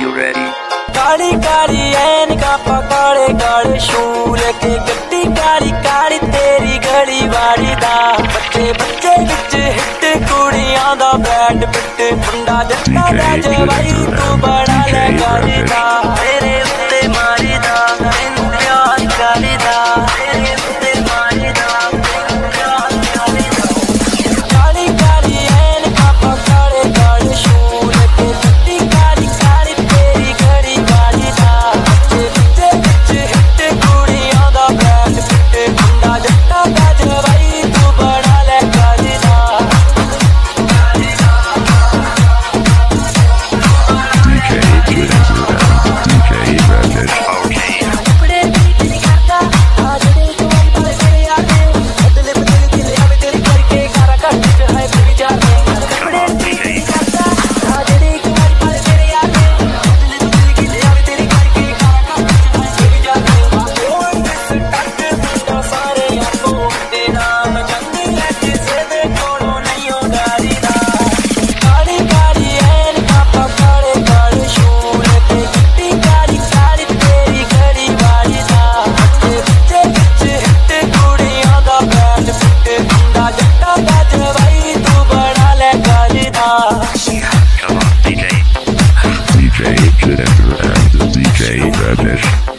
you ready? काली काली एन का पकड़े गड़े शूल के गट्टी काली काली तेरी घड़ी वाली दा। बच्चे बच्चे बिच हिट कुड़ियाँ दा बैट पिट। मुंडा जट्टा दा जवाई तू बड़ा DJ Connector and DJ Ravish.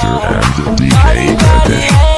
Hunter and the DK Bandit.